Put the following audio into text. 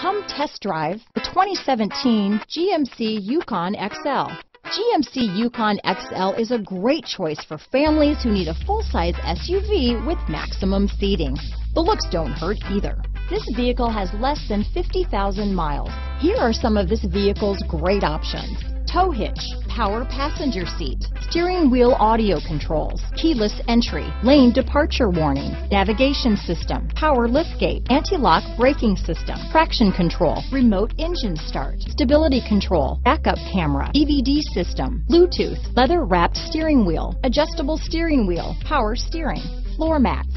Come test drive the 2017 GMC Yukon XL. GMC Yukon XL is a great choice for families who need a full-size SUV with maximum seating. The looks don't hurt either. This vehicle has less than 50,000 miles. Here are some of this vehicle's great options. Tow hitch, power passenger seat, steering wheel audio controls, keyless entry, lane departure warning, navigation system, power liftgate, anti-lock braking system, traction control, remote engine start, stability control, backup camera, DVD system, Bluetooth, leather wrapped steering wheel, adjustable steering wheel, power steering, floor mats,